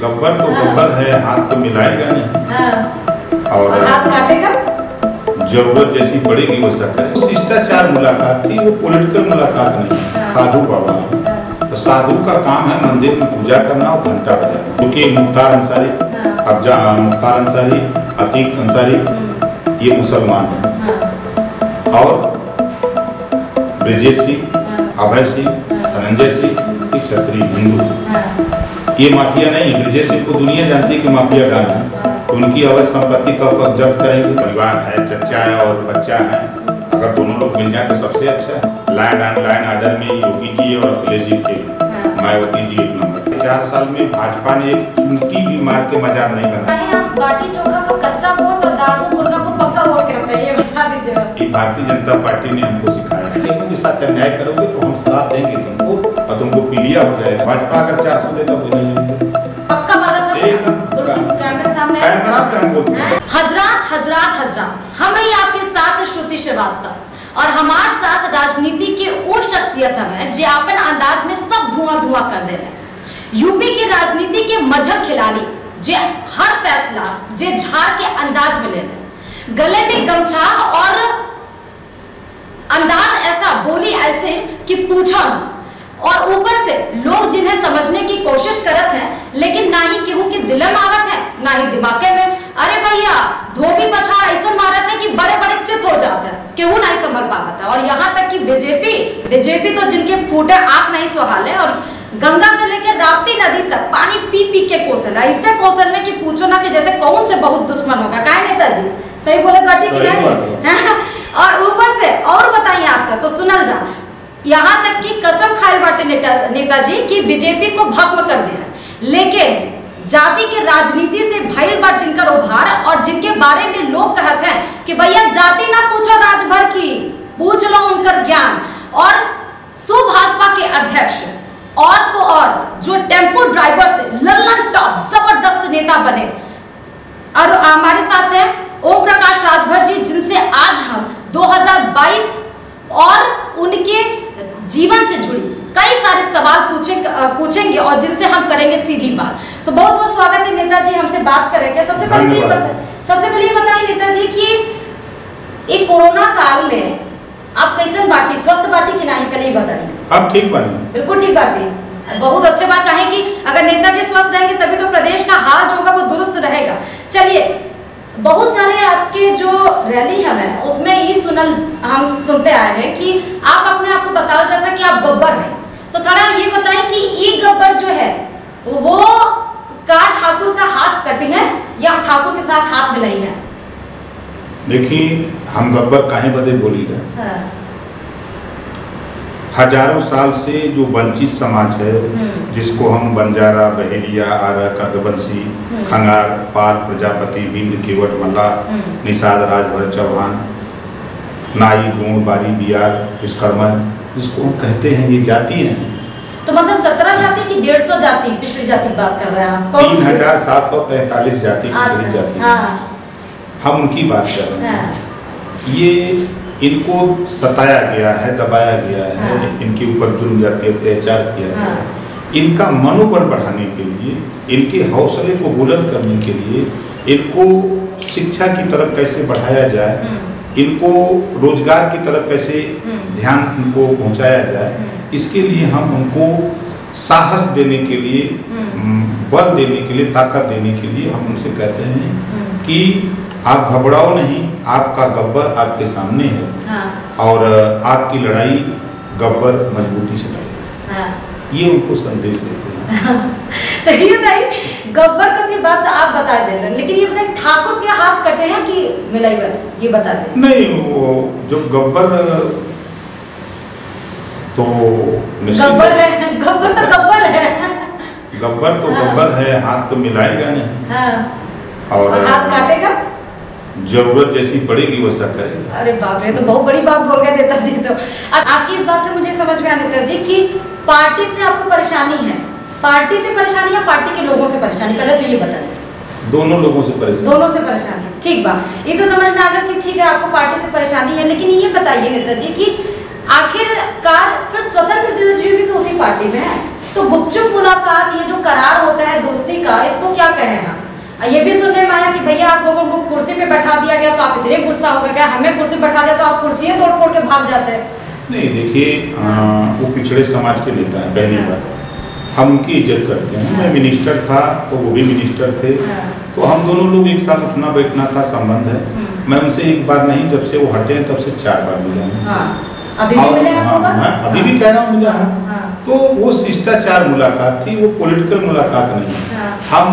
गब्बर तो गब्बर है हाथ तो मिलाएगा नहीं। हाँ, और हाथ काटेगा? ज़रूरत जैसी पड़ेगी वैसा करे। शिष्टाचार मुलाकात थी वो पॉलिटिकल मुलाकात नहीं हाँ। साधु बाबा हैं। तो साधु का काम है मंदिर में पूजा करना और घंटा बजाना। क्योंकि मुख्तार अंसारी हाँ, अब जा मुख्तार अंसारी अतीक अंसारी हम्म, ये मुसलमान हैं। और ब्रजेश सिंह अभय सिंह धनंजय सिंह ये क्षत्रिय हिंदू। ये माफिया नहीं है सिंह को दुनिया जानती है कि माफिया डाल है। हाँ, उनकी अवैध संपत्ति कब कब जब्त करेंगे? परिवार है चचा है और बच्चा है। अगर दोनों लोग मिल जाए तो सबसे अच्छा है। लाइन एंड लाइन आर्डर में योगी जी और अखिलेश जी थे हाँ। मायावती जी एक नंबर। चार साल में भाजपा ने एक चुनकी भी मार के मजार नहीं बना बाटी चोखा को कच्चा वोट और दारू मुर्गा को पक्का वोट कहते हैं ये बता दीजिए। ये भारतीय जनता पार्टी ने हमको सिखाया लोगों के साथ अन्याय करोगे तो हम सलाह देंगे तुमको और तुमको पीलिया हो जाएगा भाजपा अगर चार सौ देता कोई नहीं पक्का वादा एकदम हैं पक्का। बिल्कुल कैमरे सामने। कैमरा पे हम बोलते हैं। हजरात हजरात हजरात। हम ही आपके साथ श्रुति श्रीवास्तव। और हमारे साथ राजनीति के वो शख्सियत हमें जो अपन अंदाज में सब धुआँ धुआँ कर दे रहे हैं। यूपी के राजनीति के मज़हब खिलाड़ी जे हर फैसला जे झाड़ के अंदाज में ले रहे हैं। गले में गमछा और अंदाज ऐसा बोली ऐसे कि पूछो। और ऊपर से लोग जिन्हें समझने की कोशिश करत हैं लेकिन ना ही केहू के दिल में आवत है ना ही दिमागे में अरे भैया धोबी पछाड़ ऐसा मारत है कि बड़े बड़े चित हो जाते हैं। केहू नहीं संभल पावत है। और यहाँ तक कि बीजेपी बीजेपी तो जिनके फूटे आँख नहीं सुहाले और गंगा से लेकर राप्ती नदी तक पानी पी पी के कोसल। है इससे कोसलने की पूछो ना कि जैसे कौन से बहुत दुश्मन होगा। क्या नेताजी? सही बोले बाटी कि सही नहीं? और ऊपर से और बताइए आपका तो सुनल जा। यहाँ तक कि कसम खायल बाटे नेता, नेताजी कि बीजेपी को भस्म कर दिया। लेकिन जाति के राजनीति से भइल बा जिनकर उभार और जिनके बारे में लोग कहत हैं कि भैया जाति ना पूछो राजभर की, पूछ लो उनकर ज्ञान। और सुभाषपा के अध्यक्ष, और तो और, जो टेंपो ड्राइवर से लल्लन टॉप ज़बरदस्त नेता बने। और हमारे साथ हैं ओम प्रकाश राजभर जी, जिनसे आज हम 2022 और उनके जीवन से जुड़ी कई सारे सवाल पूछे पूछेंगे और जिनसे हम करेंगे सीधी बात। तो बहुत बहुत स्वागत है नेताजी हमसे बात करेंगे। सबसे पहले तो ये सबसे पहले ये बताइए नेताजी कि ये कोरोना काल में आप कैसे बाटी स्वस्थ बाटी कि नहीं पहले ये बताइए। अब ठीक बने बिल्कुल ठीक बात है। बहुत अच्छी बात कहें कि अगर नेताजी स्वस्थ रहेंगे तभी तो प्रदेश का हाल जो होगा वो दुरुस्त रहेगा। चलिए बहुत सारे आपके जो रैली है मैं उसमें ये सुनल हम सुनते आए हैं कि आप अपने आप को बताओ जाता है कि आप गब्बर हैं। तो थोड़ा ये बताएँ कि ये गब्बर जो है वो का ठाकुर का हाथ कटी है या ठाकुर के साथ हाथ मिलाई है? देखिए हम गब्बर काहे बदे बोली गए हाँ, हज़ारों साल से जो वंचित समाज है हम्म। जिसको हम बंजारा बहेलिया आरा कर्गवंशी हम्म। खंगार पाल प्रजापति बिंद केवट मल्ला हम्म। निषाद राजभर चौहान नाई गुण बारी बियार विश्वकर्मा जिसको हम कहते हैं ये जाति हैं। तो मतलब सत्रह जाति की डेढ़ सौ जाति पिछड़ी जाति की बात कर रहे हैं तीन हज़ार सात सौ तैतालीस जाति पिछड़ी अच्छा, जाति। हाँ। हम उनकी बात कर रहे हैं। हाँ। ये इनको सताया गया है दबाया गया है हाँ। इनके ऊपर जुर्म जाति अत्याचार किया गया हाँ। है इनका मनोबल बढ़ाने के लिए इनके हौसले को बुलंद करने के लिए इनको शिक्षा की तरफ़ कैसे बढ़ाया जाए हम्म, इनको रोज़गार की तरफ़ कैसे हम्म। ध्यान उनको पहुँचाया जाए हम्म। इसके लिए हम उनको साहस देने के लिए बल देने के लिए ताकत देने के लिए हम उनसे कहते हैं कि आप घबराओ नहीं आपका गब्बर आपके सामने है। हाँ। और आपकी लड़ाई गब्बर मजबूती से लड़ेगा हाँ। ये उनको संदेश देते हैं। तो ये बताइए गब्बर का की बात आप बता दे रहे लेकिन ये बताइए ठाकुर के हाथ कटे हैं कि मिलाई वाले ये बता दें? नहीं वो जो गब्बर तो गब्बर है। गब्बर तो गब्बर है। गब्बर तो। गब्बर है हाथ तो मिलाएगा नहीं। हाँ। और और हाथ काटेगा? ज़रूरत जैसी पड़ेगी वैसा करेगा। अरे बाप रे तो बहुत बड़ी बात बोल गए नेताजी तो। अब आपकी इस बात से मुझे समझ में आ नेताजी कि पार्टी से आपको परेशानी है। पार्टी से परेशानी या पार्टी के लोगों से परेशानी? पहले तो ये बता दें दोनों लोगों से परेशान। दोनों से परेशानी ठीक बा ये तो समझ में आ गया कि ठीक है आपको पार्टी से परेशानी है लेकिन ये बताइए नेताजी कि आखिरकार फिर स्वतंत्र देव जी भी तो उसी पार्टी में है। तो गुपचुप मुलाकात ये जो करार होता है दोस्ती का इसको क्या कहें हम ये भी सुनने में आया कि भैया आप लोगों को कुर्सी पे बैठा दिया गया तो आप इतने गुस्सा हो क्या हमें कुर्सी बैठा दिया तो आप कुर्सियाँ तोड़ फोड़ के भाग जाते हैं? नहीं देखिए वो पिछड़े समाज के नेता हैं पहली हाँ। बात। हम उनकी इज़्ज़त करते हैं। मैं हाँ। मिनिस्टर था तो वो भी मिनिस्टर थे। हाँ। तो हम दोनों लोग एक साथ उठना बैठना था संबंध है। मैं उनसे एक बार नहीं जब से वो हटे हैं तब से चार बार मिला हूँ। हाँ। अभी भी हाँ, अभी भी कह रहा हूँ मिला हूँ। हाँ, तो वो शिष्टाचार मुलाकात थी वो पॉलिटिकल मुलाकात नहीं हाँ, हम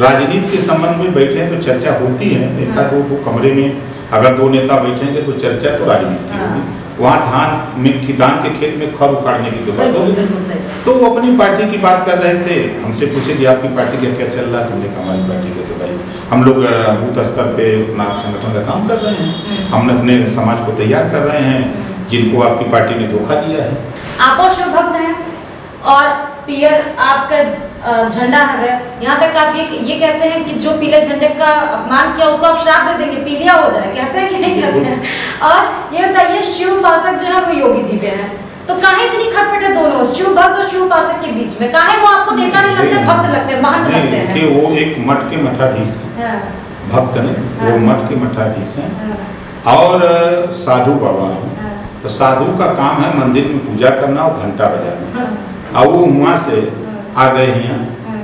राजनीति के संबंध में बैठे हैं तो चर्चा होती है नेता हाँ। तो वो कमरे में अगर दो नेता बैठेंगे तो चर्चा तो राजनीति की हाँ। होगी वहाँ धान में धान के खेत में खर उखाड़ने की तो बात होगी। तो वो अपनी पार्टी की बात कर रहे थे हमसे पूछे कि आपकी पार्टी का क्या चल रहा है तुमने कहा हमारी पार्टी का तो भाई हम लोग बूथ स्तर पे अपना संगठन का काम कर रहे हैं हम्म। हमने अपने समाज को तैयार कर रहे हैं हम्म। जिनको आपकी पार्टी ने धोखा दिया है आप और शिव भक्त हैं और पियर आपका झंडा है। यहाँ तक आप ये ये कहते हैं कि जो पीले झंडे का अपमान किया उसको आप श्राप दे देंगे पीलिया हो जाए कहते हैं कि नहीं कहते हैं। और ये बताइए शिव उपासक जो है वो योगी जी पे है। तो काहे इतनी खटपट है दोनों शिव भक्त और शिव उपासक के बीच में? काहे वो आपको नेता नहीं लगते भक्त लगते हैं महंत लगते कि हैं? वो एक मठ के मठाधीश हैं। हाँ, भक्त नहीं वो हाँ। मठ के मठाधीश हैं। हाँ, और साधु बाबा हैं। तो साधु का काम है मंदिर में पूजा करना और घंटा बजाना। और वो वहाँ से आ गए यहाँ हाँ,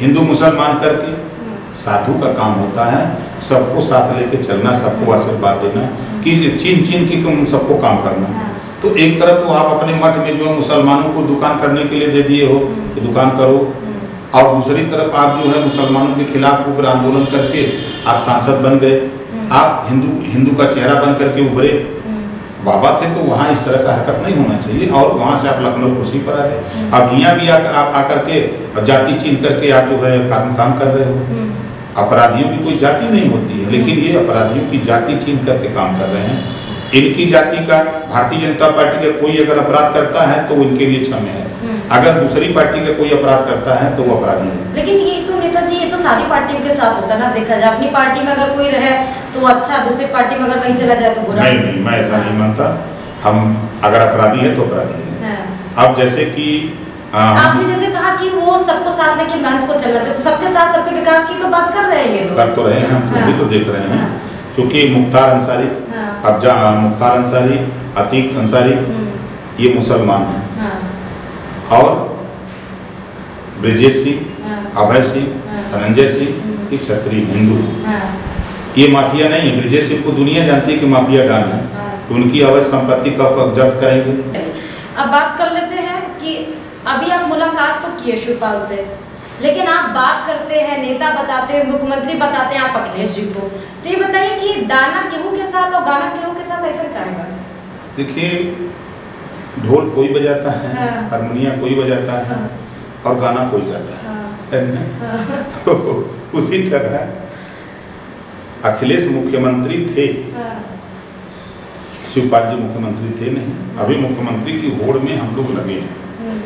हिंदू मुसलमान करके हाँ, साधु का काम होता है। सबको साथ लेके चलना सबको आशीर्वाद देना कि चीन चीन की सबको काम करना। हाँ, तो एक तरफ़ तो आप अपने मठ में जो है मुसलमानों को दुकान करने के लिए दे दिए हो कि दुकान करो। और दूसरी तरफ़ आप जो है मुसलमानों के खिलाफ उग्र आंदोलन करके आप सांसद बन गए। आप हिंदू हिंदू का चेहरा बन करके उभरे। बाबा थे तो वहाँ इस तरह का हरकत नहीं होना चाहिए और वहाँ से आप लखनऊ कुर्सी पर आ गए हम्म। अब यहाँ भी आप आकर के अब जाति चीन करके आप जो है काम काम कर रहे हो हम्म, अपराधियों की कोई जाति नहीं होती है लेकिन ये अपराधियों की जाति चीन करके काम कर रहे हैं इनकी जाति का भारतीय जनता पार्टी का कोई अगर अपराध करता है तो उनके इनके लिए क्षम्य है। अगर दूसरी पार्टी का कोई अपराध करता है तो वो अपराधी है। लेकिन ये तो नेताजी ये तो सारी पार्टियों के साथ होता है ना। देखा जाए अपनी पार्टी में अगर कोई रहे तो अच्छा दूसरी पार्टी में अगर वहीं चला जाए तो बुरा। नहीं नहीं मैं ऐसा नहीं मानता। हम अगर अपराधी है तो अपराधी है। हाँ। अब जैसे कि आपने जैसे कहा कि वो सबको साथ लेके महंत को चलना था तो सबके साथ सबके विकास की तो बात कर रहे हैं ये लोग। कर तो रहे हैं हम तो हाँ। भी तो देख रहे हैं। हाँ। क्योंकि मुख्तार अंसारी हाँ, अब जा मुख्तार अंसारी अतीक अंसारी हम्म, ये मुसलमान हैं हाँ, और ब्रिजेश सिंह हाँ, अभय सिंह हाँ। धनंजय सिंह हम्म। ये क्षत्रिय हिंदू। हाँ, ये माफिया नहीं है। ब्रिजेश सिंह को दुनिया जानती है कि माफिया डान है। हाँ। तो उनकी अवैध संपत्ति कब कब जब्त करेंगे? अब बात कर लेते हैं कि अभी आप मुलाकात तो किए शिवपाल से लेकिन आप बात करते हैं नेता बताते हैं मुख्यमंत्री बताते हैं आप अखिलेश जी को। तो ये बताइए कि दाना गेहूँ के साथ और गाना गेहूँ के साथ ऐसा क्या देखिए ढोल कोई बजाता है हाँ। हारमोनिया कोई बजाता है हाँ, और गाना कोई गाता है। हाँ, हाँ, तो उसी तरह अखिलेश मुख्यमंत्री थे। हाँ, शिवपाल जी मुख्यमंत्री थे नहीं। अभी मुख्यमंत्री की होड़ में हम लोग लगे हैं। हम्म।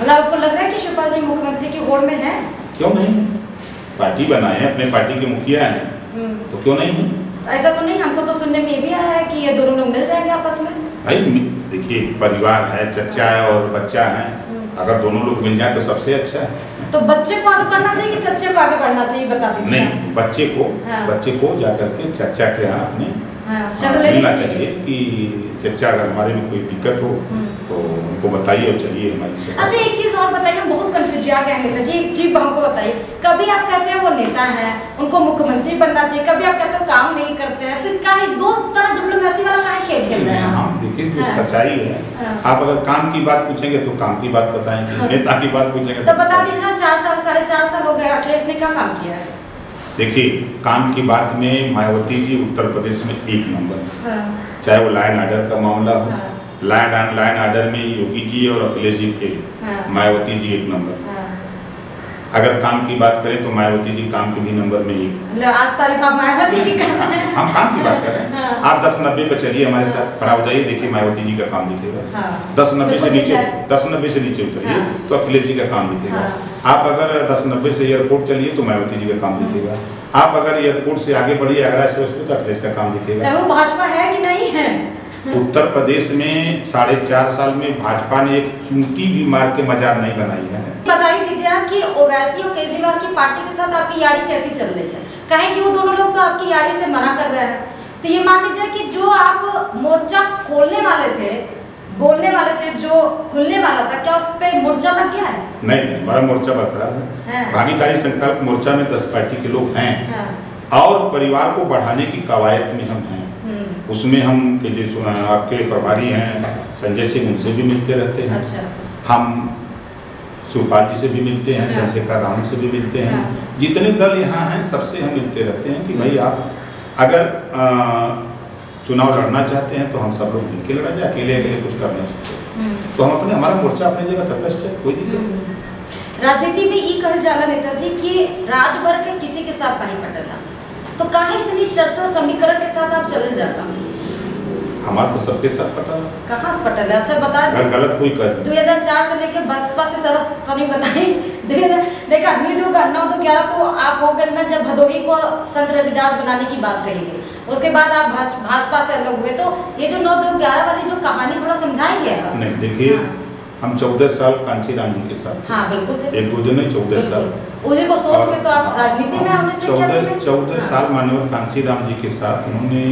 मतलब आपको लग रहा है कि शिवपाल जी मुख्यमंत्री की होड़ में है? क्यों नहीं? पार्टी बनाए हैं अपने पार्टी के मुखिया हैं। हम्म। तो क्यों नहीं? है ऐसा तो नहीं हमको तो सुनने में ये भी आया है कि ये दोनों लोग मिल जाएँगे आपस में। भाई देखिए परिवार है चचा है और बच्चा है। अगर दोनों लोग मिल जाए तो सबसे अच्छा है तो बच्चे को आगे बढ़ना चाहिए कि चच्चे को आगे बढ़ना चाहिए बता दीजिए नहीं बच्चे को हाँ। बच्चे को जाकर के चचा के यहाँ अपने हाँ, मिलना चाहिए कि चचा अगर हमारे में कोई दिक्कत हो हम्म। तो उनको बताइए और चलिए हमारी अच्छा एक चीज़ बताइए हम बहुत कंफ्यूज आ गए हैं नेता जी चीज़ हमको बताइए कभी आप कहते हैं वो नेता है उनको मुख्यमंत्री बनना चाहिए कभी आप कहते हो काम नहीं करते हैं तो काहे दो तरह डिप्लोमेसी वाला काहे खेल खेल रहे हैं हम हम देखिए जो हाँ। सच्चाई है हाँ। आप अगर काम की बात पूछेंगे तो काम की बात बताएँगे हाँ। नेता की बात पूछेंगे तो बता दीजिए ना चार साल साढ़े चार साल हो गए अखिलेश ने क्या काम किया है देखिए काम की बात में मायावती जी उत्तर प्रदेश में एक नंबर हाँ, चाहे वो लाइन आर्डर का मामला हो लाइन एंड लाइन आर्डर में योगी जी और अखिलेश जी फेल हाँ। मायावती जी एक नंबर हाँ। अगर काम की बात करें तो मायावती जी काम के भी नंबर में एक आज तारीख आप मायावती की कर रहे हैं हम काम की बात कर रहे हैं हाँ। आप दस नब्बे पे चलिए हमारे साथ खड़ा हो जाइए देखिए मायावती जी का काम दिखेगा। दस नब्बे से नीचे। दस नब्बे से नीचे उतरिए। तो अखिलेश जी का काम दिखेगा। आप अगर दस नब्बे से एयरपोर्ट चलिए तो मायावती जी का काम दिखेगा आप अगर एयरपोर्ट से आगे बढ़िए आगरा एक्सप्रेस पे तो अखिलेश का काम दिखेगा कहूँ भाजपा है कि नहीं है उत्तर प्रदेश में साढ़े चार साल में भाजपा ने एक चूंटी भी मार के मजार नहीं बनाई है। बताई दीजिए आप कि ओवैसी और केजरीवाल की पार्टी के साथ आपकी यारी कैसी चल रही है? कहें कि वो दोनों लोग तो आपकी यारी से मना कर रहे हैं। तो ये मान लीजिए कि जो आप मोर्चा खोलने वाले थे बोलने वाले थे जो खुलने वाला था क्या उस पर मोर्चा लग गया है? नहीं नहीं हमारा मोर्चा बरकरार है। हाँ। भागीदारी संकल्प मोर्चा में दस पार्टी के लोग हैं। हाँ, और परिवार को बढ़ाने की कवायद में हम हैं। उसमें हम के जो आपके प्रभारी हैं संजय सिंह उनसे भी मिलते रहते हैं। अच्छा। हम शिवपाल जी से भी मिलते हैं हाँ। चंद्रशेखर रावण से भी मिलते हैं। हाँ। जितने दल यहाँ हैं सबसे हम मिलते रहते हैं कि भाई आप अगर अ, चुनाव लड़ना चाहते हैं तो हम सब लोग मिलकर लड़ा जाए अकेले अकेले कुछ कर नहीं सकते। हम्म। तो हम अपने हमारा मोर्चा अपनी जगह तटस्थ है कोई दिक्कत नहीं। राजनीति में ये कहल जाला नेताजी कि राजभर के किसी के साथ नहीं पटला। तो काहे इतनी शर्त और समीकरण के साथ आप चले जाता? हमारा तो सबके साथ पटा है। कहाँ पटल है? अच्छा बता अगर गलत कोई कर 2004 से लेके बसपा से जरा सनी बताई। देखा मीदू का नौ दो ग्यारह तो आप हो गए ना जब भदोही को संत रविदास बनाने की बात कही गई उसके बाद आप भाजपा से अलग हुए तो ये जो नौ दो ग्यारह वाली जो कहानी थोड़ा समझाएँगे आप? नहीं देखिए हाँ। हम चौदह साल कांची राम जी के साथ हाँ बिल्कुल एक दो दिन नहीं चौदह साल। उसी को सोच के तो आप राजनीति में इक्यासी चौदह चौदह हाँ। साल मानवर कांसी राम जी के साथ उन्होंने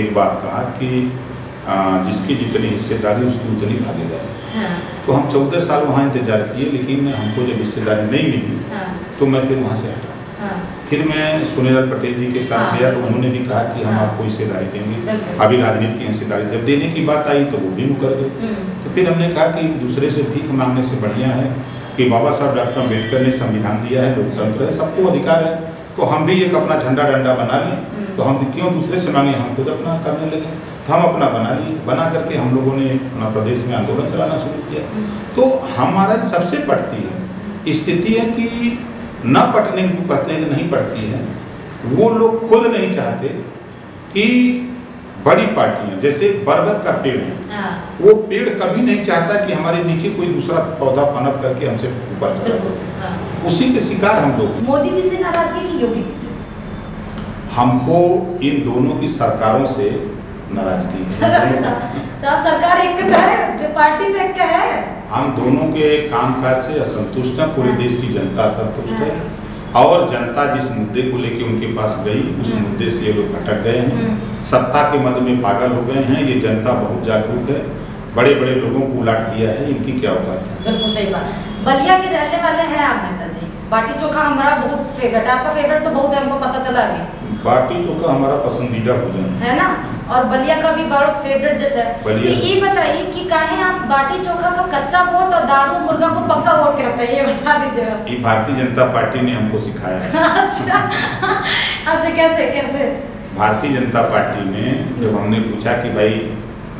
एक बात कहा कि आ, जिसकी जितनी हिस्सेदारी उसकी उतनी भागीदारी। हाँ, तो हम चौदह साल वहाँ इंतज़ार किए लेकिन हमको जब हिस्सेदारी नहीं मिली हाँ, तो मैं फिर वहाँ से हटा। हाँ, फिर मैं सुनीलाल पटेल जी के साथ हाँ, गया तो उन्होंने भी कहा कि हम हाँ। आपको हिस्सेदारी देंगे। अभी राजनीति की हिस्सेदारी जब देने की बात आई तो वो भी मुकर गए। हम्म, तो फिर हमने कहा कि दूसरे से भीख मांगने से बढ़िया है कि बाबा साहब डॉक्टर अंबेडकर ने संविधान दिया है लोकतंत्र है सबको अधिकार है। तो हम भी एक अपना झंडा डंडा बना लें तो हम क्यों दूसरे से मांगे? हम खुद अपना करने लगे। तो हम अपना बना लिए। बना करके हम लोगों ने अपना प्रदेश में आंदोलन चलाना शुरू किया। तो हमारा सबसे पड़ती है स्थिति है कि न पटने की जो पटने की नहीं पटती है। वो लोग खुद नहीं चाहते कि बड़ी पार्टियाँ जैसे बरगद का पेड़ है हाँ, वो पेड़ कभी नहीं चाहता कि हमारे नीचे कोई दूसरा पौधा पनप करके हमसे ऊपर चला जाए। हाँ। उसी के शिकार हम लोग मोदी जी से नाराज़गी की योगी जी से। हमको इन दोनों की सरकारों से नाराज़गी है। सरकार एक का है पार्टी तो एक का है। हम दोनों के कामकाज से असंतुष्ट हैं पूरे देश की जनता असंतुष्ट है। और जनता जिस मुद्दे को लेके उनके पास गई उस हम्म। मुद्दे से ये लोग भटक गए हैं। हम्म। सत्ता के मद में पागल हो गए हैं ये जनता बहुत जागरूक है। बड़े बड़े लोगों को उलाट दिया है इनकी क्या औकात है? बिल्कुल सही बात। बलिया के रहने वाले हैं आप नेताजी। बाटी चोखा हमारा बहुत फेवरेट है। आपका फेवरेट तो बहुत है हमको पता चला अभी। बाटी चोखा हमारा पसंदीदा भोजन है। ना? और बलिया का भी बड़ा फेवरेट डिश है। तो ये बताइए कि काहे आप बाटी चोखा को कच्चा वोट और दारू मुर्गा को पक्का वोट कहते हैं? ये बता दीजिएगा ये भारतीय जनता पार्टी ने हमको सिखाया है। अच्छा। अच्छा कैसे कैसे? भारतीय जनता पार्टी ने जब हमने पूछा कि भाई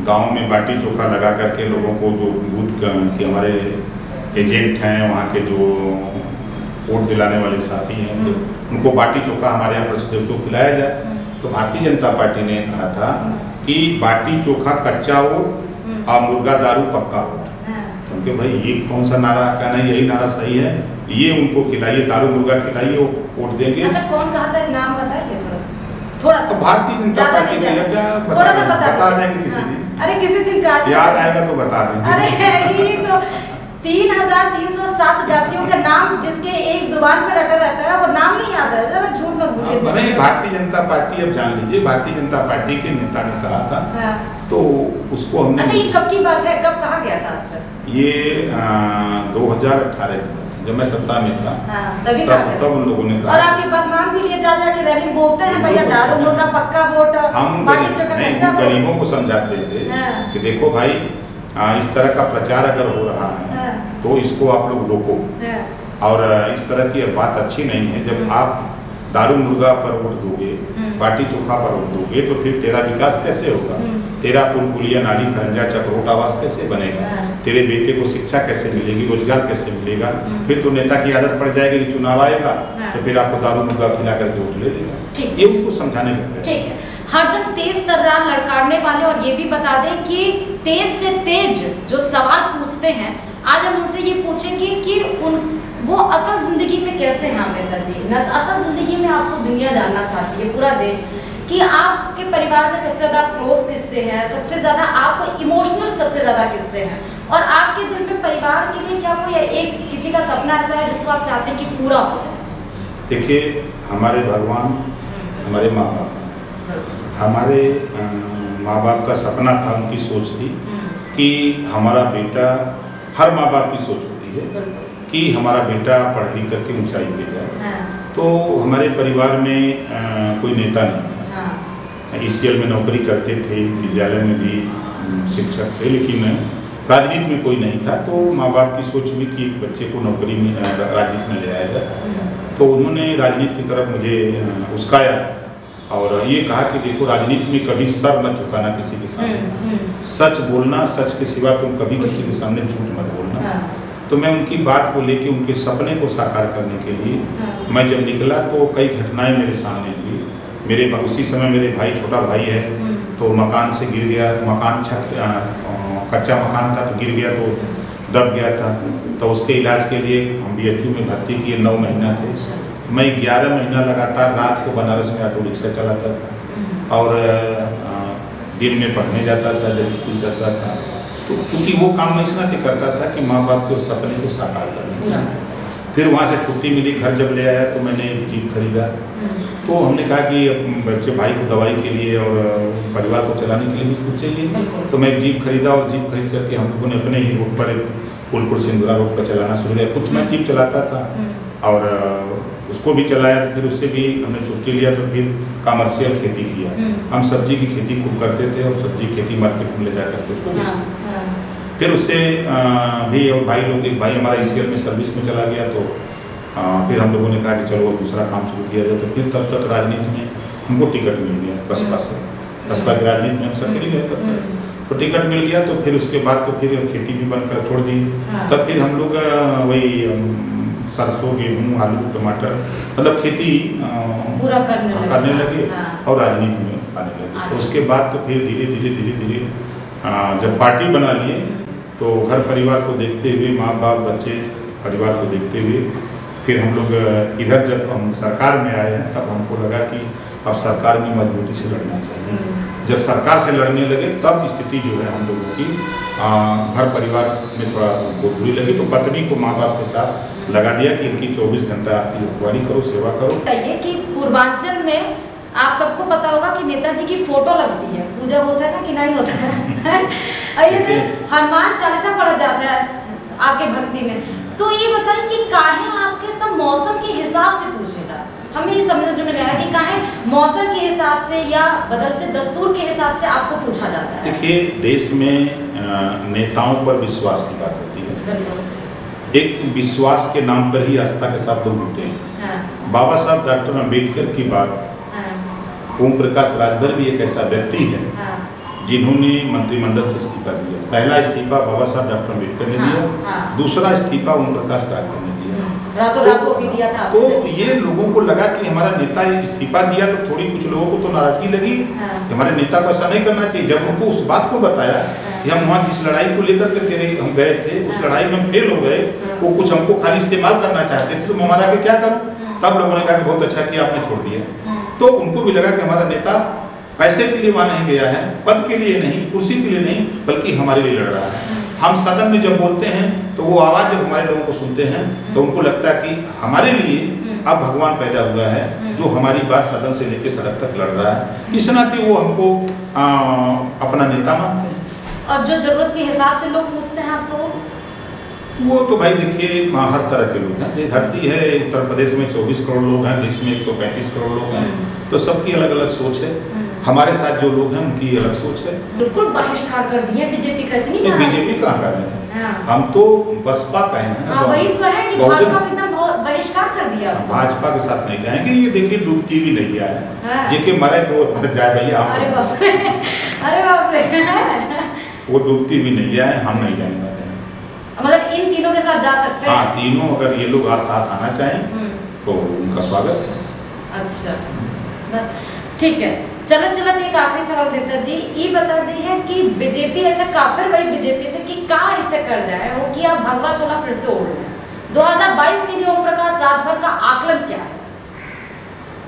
गाँव में बाटी चोखा लगा करके लोगों को जो बूथ के हमारे एजेंट हैं वहाँ के जो वोट दिलाने वाले साथी हैं तो उनको बाटी चोखा हमारे यहाँ प्रसिद्ध को खिलाया जाए तो भारतीय जनता पार्टी ने कहा था कि बाटी चोखा कच्चा हो और मुर्गा दारू पक्का वोट हाँ, क्योंकि भाई ये कौन सा नारा कहना है यही नारा सही है ये उनको खिलाइए दारू मुर्गा खिलाइए वोट देंगे। अच्छा कौन कहा था? नाम बताइए थोड़ा सा। थोड़ा सा। तो भारतीय जनता पार्टी ने बता देंगे किसी हाँ, दिन। अरे किसी दिन याद आएगा तो बता देंगे। अरे ये तो तीन हज़ार तीन सौ सात जातियों का नाम जिसके एक ज़ुबान पर रटा रहता है वो नाम नहीं आता है। जरा झूठ में हाँ, भूल नहीं भारतीय जनता पार्टी अब जान लीजिए भारतीय जनता पार्टी के नेता ने कहा था हाँ। तो उसको हमने अच्छा ये कब की बात है? कब कहा गया था आपसे? ये दो हज़ार अठारह की बात जब मैं सत्ता में था। हाँ तभी तब तब उन लोगों ने कहा। और आप ये बदनाम भी लिए जा जाके रैली बोलते हैं भैया दारू मुर्गा पक्का वोट हम बाकी गरीब- को समझाते थे हाँ। कि देखो भाई इस तरह का प्रचार अगर हो रहा है हाँ। तो इसको आप लोग रोको हाँ, और इस तरह की बात अच्छी नहीं है जब आप दारू मुर्गा पर वोट दोगे हम्म। बाटी चोखा पर वोट दोगे तो फिर तेरा विकास कैसे होगा हम्म। तेरा पुल पुलिया नाली खरंजा चक्रोट आवास कैसे बनेगा हाँ। तेरे बेटे को शिक्षा कैसे मिलेगी रोज़गार कैसे मिलेगा हम्म। फिर तो नेता की आदत पड़ जाएगी कि चुनाव आएगा हाँ। तो फिर आपको दारू मुर्गा खिला करके वोट ले लेगा ये उनको समझाने का प्रयास ठीक है हरदम तेज तर्रार लड़काने वाले और ये भी बता दें कि तेज से तेज जो सवाल पूछते हैं आज हम उनसे ये पूछेंगे कि उन वो असल ज़िंदगी में कैसे हैं अमृता जी? असल ज़िंदगी में आपको दुनिया जानना चाहती है पूरा देश कि आपके परिवार में सबसे ज़्यादा क्लोज किससे हैं? सबसे ज़्यादा आपको इमोशनल सबसे ज़्यादा किससे हैं? और आपके दिल में परिवार के लिए क्या कोई एक किसी का सपना ऐसा है जिसको आप चाहते हैं कि पूरा हो जाए? देखिए हमारे भगवान हमारे माँ बाप हमारे माँ बाप का सपना था उनकी सोच थी कि हमारा बेटा हर माँ बाप की सोच होती है कि हमारा बेटा पढ़ लिख करके ऊंचाई पे जाए। हाँ। तो हमारे परिवार में कोई नेता नहीं था। हाँ। ई में नौकरी करते थे विद्यालय में भी शिक्षक थे लेकिन राजनीति में कोई नहीं था। तो माँ बाप की सोच हुई कि बच्चे को नौकरी में राजनीति में ले आया जाए। तो उन्होंने राजनीति की तरफ़ मुझे उस्काया। और ये कहा कि देखो राजनीति में कभी सर मत झुकाना किसी के सामने। सच बोलना सच के सिवा तुम कभी किसी के सामने झूठ मत बोलना। हाँ। तो मैं उनकी बात को लेके उनके सपने को साकार करने के लिए हाँ। मैं जब निकला तो कई घटनाएँ मेरे सामने हुई। मेरे उसी समय मेरे भाई छोटा भाई है तो मकान से गिर गया मकान छत से कच्चा मकान था तो गिर गया तो दब गया था। तो उसके इलाज के लिए हम बी में भर्ती किए नौ महीना थे। मैं ग्यारह महीना लगातार रात को बनारस में ऑटो रिक्शा चलाता था और दिन में पढ़ने जाता था जब स्कूल जाता था। तो चूँकि वो काम मैं इसलिए नाते करता था कि माँ बाप के सपने को साकार करने का फिर वहाँ से छुट्टी मिली घर जब ले आया तो मैंने एक जीप खरीदा। तो हमने कहा कि बच्चे भाई को दवाई के लिए और परिवार को चलाने के लिए भी कुछ चाहिए। तो मैं एक जीप खरीदा और जीप खरीद करके हम लोगों ने अपने ही रोड पर एक फूलपुर सिंधुरा रोड पर चलाना शुरू किया। कुछ मैं जीप चलाता था और उसको भी चलाया तो फिर उससे भी हमने छुट्टी लिया तो फिर कमर्शियल खेती किया। हम सब्ज़ी की खेती खूब करते थे और सब्ज़ी खेती मार्केट में ले जा करके उसको बेचते थे। फिर उससे भी और भाई लोग एक भाई हमारा ई में सर्विस में चला गया तो अ, फिर हम लोगों ने कहा कि चलो दूसरा काम शुरू किया जाए तो फिर तब तक राजनीति में हमको टिकट मिल गया बसपा से बसपा की राजनीति में हम सक्रिय रहे तब तक। तो टिकट मिल गया तो फिर उसके बाद तो फिर खेती भी बनकर छोड़ दी। हाँ। तब फिर हम लोग वही सरसों गेहूँ आलू टमाटर मतलब खेती पूरा करने लगे। करने लगे हाँ। और राजनीति में आने लगे। तो उसके बाद तो फिर धीरे धीरे धीरे धीरे जब पार्टी बना लिए तो घर परिवार को देखते हुए माँ बाप बच्चे परिवार को देखते हुए फिर हम लोग इधर जब हम सरकार में आए हैं तब हमको लगा कि अब सरकार में मजबूती से लड़ना चाहिए जब सरकार से लड़ने लगे तब स्थिति जो है हम लोगों की घर परिवार में थोड़ा हमको बुरी लगी। तो पत्नी को माँ बाप के साथ लगा दिया कि इनकी 24 घंटा आपकी रखवाली करो सेवा करो। बताइए कि पूर्वांचल में आप सबको पता होगा कि नेताजी की फ़ोटो लगती है। पूजा होता है ना कि नहीं होता है? ये तो हनुमान चालीसा पढ़ा जाता है आपके भक्ति में। तो ये बताइए कि काहे आपके सब मौसम के हिसाब से पूछेगा हमें ये समझ में आया कि काहे मौसम के हिसाब से या बदलते दस्तूर के हिसाब से आपको पूछा जाता है। देखिए देश में नेताओं पर विश्वास की बात होती है। एक विश्वास के नाम पर ही आस्था के साथ लोग जुटे हैं। हाँ। बाबा साहब डॉक्टर अंबेडकर की बात हाँ। ओम प्रकाश राजभर भी एक ऐसा व्यक्ति है हाँ। जिन्होंने मंत्रिमंडल से इस्तीफा दिया। पहला इस्तीफा बाबा साहब डॉक्टर अंबेडकर ने दिया। दूसरा इस्तीफा ओम प्रकाश राजभर ने रातों रात वो भी दिया था तो ये लोगों को लगा कि हमारा नेता इस्तीफा दिया तो थोड़ी कुछ लोगों को तो नाराज़गी लगी हाँ। हमारे नेता को ऐसा नहीं करना चाहिए जब उनको उस बात को बताया कि हम वहाँ जिस लड़ाई को लेकर के तेरे हम गए थे उस हाँ। लड़ाई में हम फेल हो गए हाँ। वो कुछ हमको खाली इस्तेमाल करना चाहते थे तो हमारा के क्या करूँ हाँ। तब लोगों ने कहा कि बहुत अच्छा किया आपने छोड़ दिया हाँ। तो उनको भी लगा कि हमारा नेता पैसे के लिए वहाँ नहीं गया है पद के लिए नहीं कुर्सी के लिए नहीं बल्कि हमारे लिए लड़ रहा है हम सदन में जब बोलते हैं तो वो आवाज़ जब हमारे लोगों को सुनते हैं तो उनको लगता है कि हमारे लिए अब भगवान पैदा हुआ है जो हमारी बात सदन से लेकर सड़क तक लड़ रहा है। इस नाते वो हमको आ, अपना नेता मानते हैं। और जो ज़रूरत के हिसाब से लोग पूछते हैं आपको वो तो भाई देखिए हर तरह के लोग हैं। ये धरती है उत्तर प्रदेश में 24 करोड़ लोग हैं देश में 135 करोड़ लोग हैं। तो सबकी अलग अलग सोच है। हमारे साथ जो लोग हैं उनकी अलग सोच है। बिल्कुल बहिष्कार कर दिए बीजेपी का इतनी। बीजेपी कहाँ कर रहे हैं। हम तो बसपा का हैं। तो है बहिष्कार कर दिया। भाजपा के साथ नहीं जाएँगे ये देखिए डूबती भी नहीं है। हाँ। जेके मरे तो जाए भैया अरे बाप रे अरे बाप रे। वो डूबती भी नहीं है हम नहीं हैं मतलब इन तीनों के साथ जा सकते हाँ? हैं तीनों अगर ये लोग आज साथ आना चाहें हम्म, तो उनका स्वागत है। अच्छा। बस ठीक है। चलत चलत एक आखिरी सवाल देता जी। ये बता दी है कि बीजेपी ऐसा काफिर वही बीजेपी से कि का इससे कर जाए? वो कि आप भगवा चोला फिर से ओढ़ लें। 2022 के लिए ओम प्रकाश राजभर का आकलन क्या है?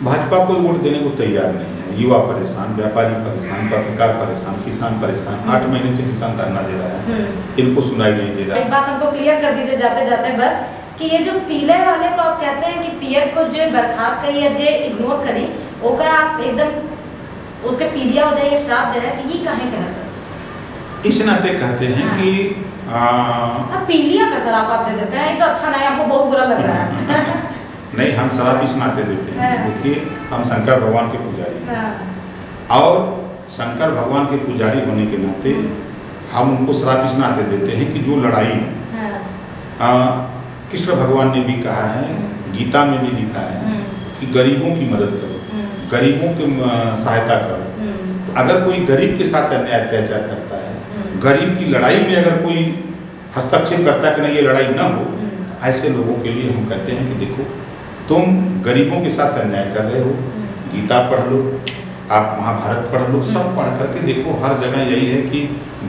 भाजपा कोई वोट देने को तैयार नहीं है। युवा परेशान व्यापारी परेशान पत्रकार परेशान किसान परेशान आठ महीने से किसान धरना दे रहा है। हम्म। इनको सुनाई नहीं दे रहा एक बात हमको क्लियर कर दीजिए जाते जाते बस कि ये जो पीले वाले को आप कहते हैं कि पियर को जो बर्खास्त करी या जे इग्नोर करी ओका आप एकदम उसके पीलिया हो जाए या श्राप दे रहे हैं कि ये काहे कहते इस नाते कहते हैं हाँ। कि आ, पीलिया का शराब आप दे देते हैं ये तो अच्छा नहीं हमको बहुत बुरा लग रहा है। नहीं हम शराब इस नाते देते हैं। हाँ। देखिए हम शंकर भगवान के पुजारी हैं। हाँ, और शंकर भगवान के पुजारी होने के नाते हम उनको श्राप इस नाते देते हैं कि जो लड़ाई है। हाँ, कृष्ण भगवान ने भी कहा है गीता में भी लिखा है कि गरीबों की मदद करो गरीबों की सहायता करो। तो अगर कोई गरीब के साथ अन्याय अत्याचार करता है। गरीब की लड़ाई में अगर कोई हस्तक्षेप करता है कि नहीं ये लड़ाई न हो। तो ऐसे लोगों के लिए हम कहते हैं कि देखो तुम गरीबों के साथ अन्याय कर रहे हो गीता पढ़ लो आप महाभारत पढ़ लो सब पढ़ करके देखो हर जगह यही है कि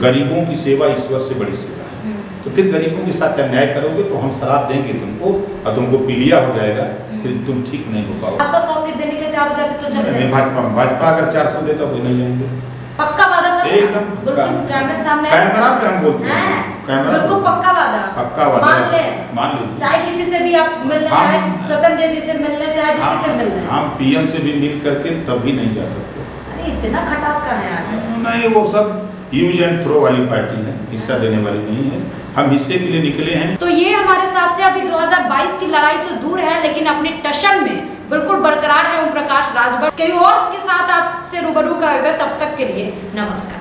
गरीबों की सेवा ईश्वर से बड़ी सेवा है। हम्म, तो फिर गरीबों के साथ अन्याय करोगे तो हम शराब देंगे तुमको और तुमको पीलिया हो जाएगा फिर तुम ठीक नहीं हो पाओगे। भाजपा सौ सीट देने के लिए तैयार जाते तो जब भाजपा भाजपा अगर चार सौ देता कोई नहीं जाएँगे। पक्का वादा एकदम। कैमरे पे हम बोलते हैं। हैं। कैमरा बिल्कुल पक्का वादा। पक्का वादा। मान ले। मान लीजिए। चाहे किसी से भी आप मिलने हम- चाहे स्वतंत्र जी से मिलने चाहे किसी से मिलने हम हम पीएम से भी मिल करके तब भी नहीं जा सकते। अरे इतना खटास का है यार? नहीं वो सब यूज़ एंड थ्रो वाली पार्टी है हिस्सा देने वाली नहीं है। हम हिस्से के लिए निकले हैं। तो ये हमारे साथ थे अभी 2022 की लड़ाई तो दूर है लेकिन अपने टशन में बिल्कुल बरकरार है ओम प्रकाश राजभर। कहीं और के साथ आपसे रूबरू कराए तब तक के लिए नमस्कार।